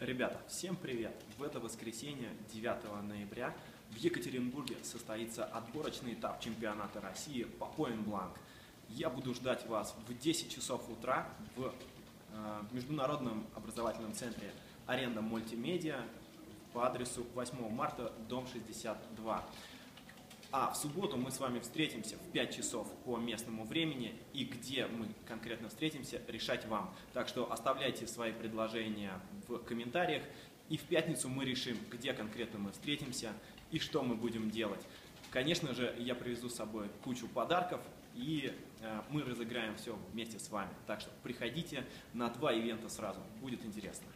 Ребята, всем привет! В это воскресенье, 9 ноября, в Екатеринбурге состоится отборочный этап чемпионата России по Point Я буду ждать вас в 10 часов утра в э, Международном образовательном центре «Аренда мультимедиа» по адресу 8 марта, дом 62. А в субботу мы с вами встретимся в 5 часов по местному времени, и где мы конкретно встретимся, решать вам. Так что оставляйте свои предложения в комментариях, и в пятницу мы решим, где конкретно мы встретимся и что мы будем делать. Конечно же, я привезу с собой кучу подарков, и э, мы разыграем все вместе с вами. Так что приходите на два ивента сразу, будет интересно.